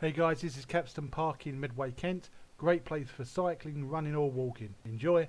Hey guys, this is Capstone Park in Medway, Kent. Great place for cycling, running or walking. Enjoy!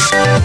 Música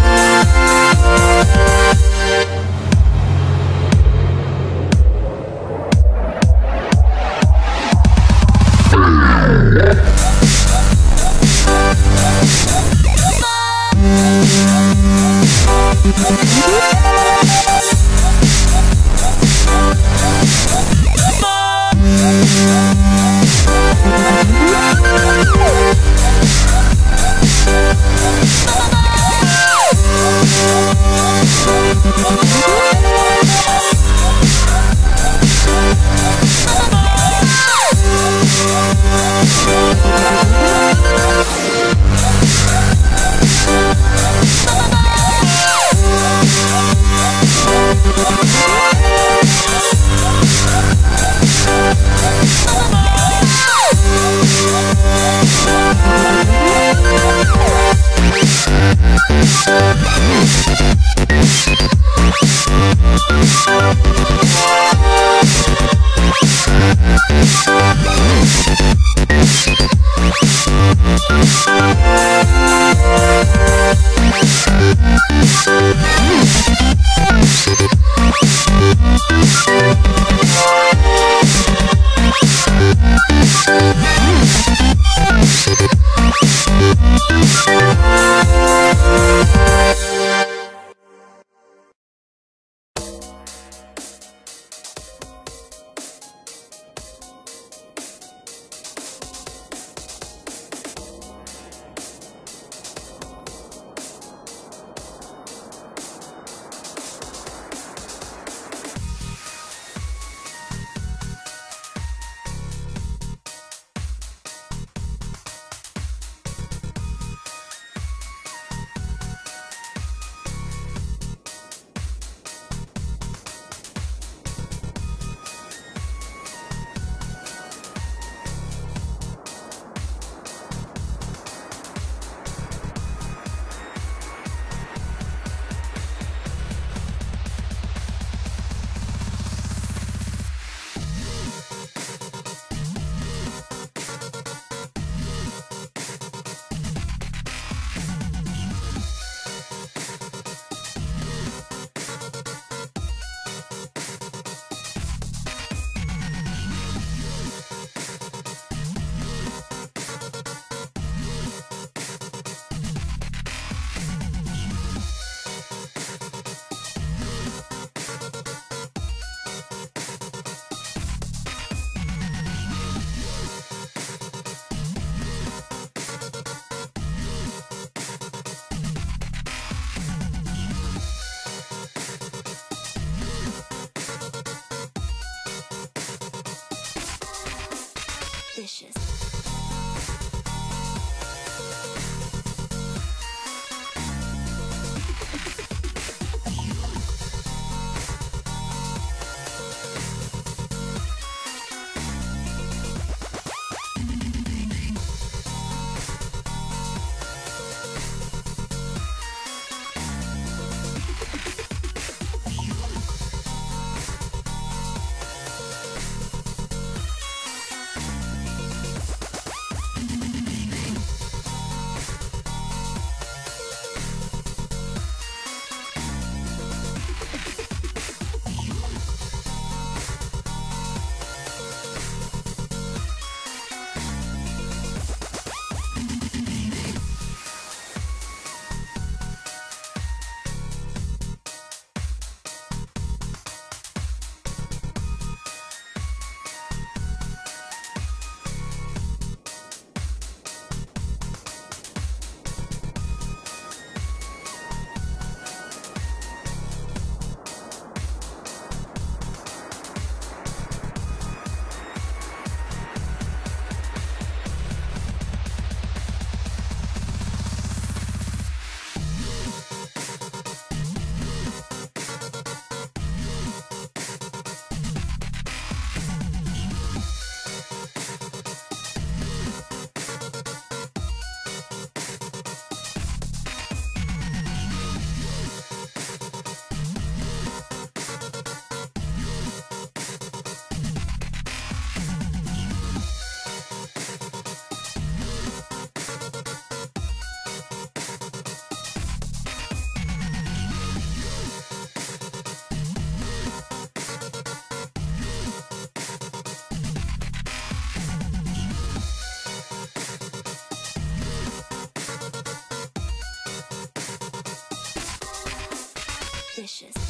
vicious.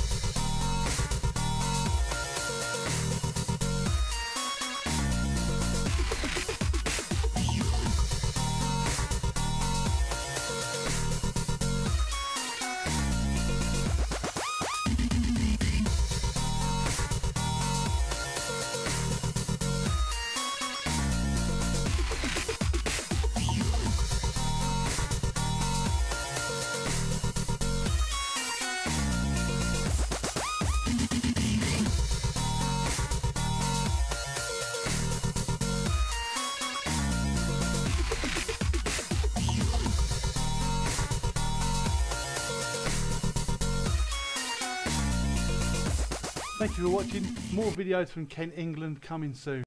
Thank you for watching. More videos from Kent England coming soon.